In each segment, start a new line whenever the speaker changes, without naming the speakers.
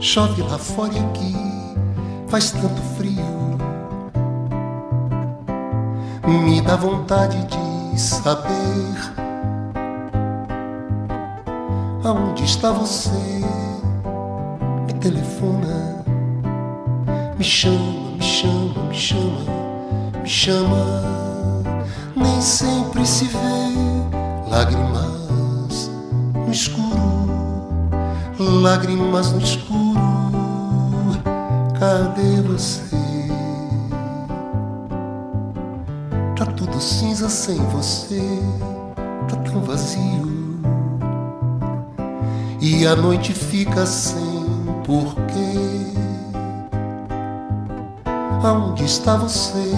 Chove lá fora e aqui faz tanto frio. Me dá vontade de saber aonde está você. Me telefona, me chama, me chama, me chama, me chama. Nem sempre se vê lágrimas no escuro, lágrimas no escuro cadê você? Tá tudo cinza sem você, tá tão vazio. E a noite fica sem porquê. Aonde está você?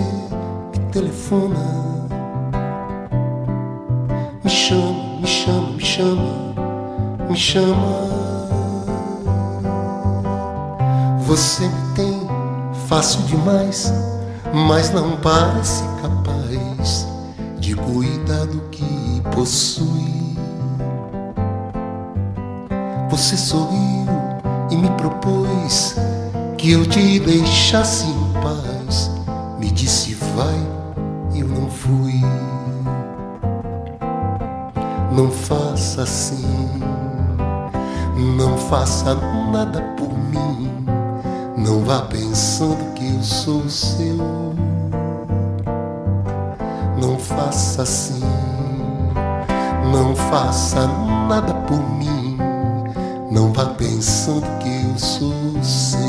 Me telefona. Me chama, me chama, me chama, me chama. Você me fácil demais, mas não parece capaz de cuidar do que possui. Você sorriu e me propôs que eu te deixasse em paz. Me disse vai, eu não fui. Não faça assim, não faça nada por mim não vá pensando que eu sou seu. Não faça assim. Não faça nada por mim. Não vá pensando que eu sou seu.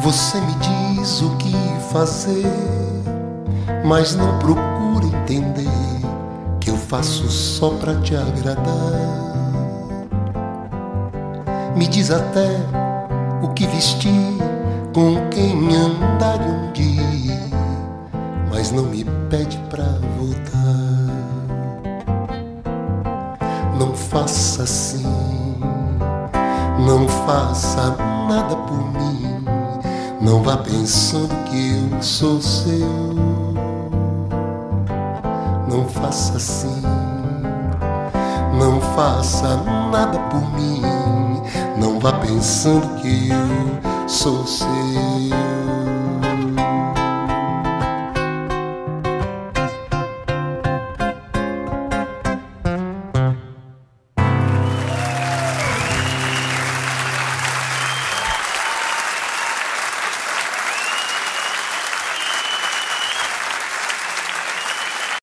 Você me diz o que fazer, mas não procura entender que eu faço só pra te agradar. Me diz até o que vestir, com quem andar um dia, mas não me pede pra voltar. Não faça assim, não faça nada por mim, não vá pensando que eu sou seu. Não faça assim, não faça nada por mim não vá pensando que eu sou seu.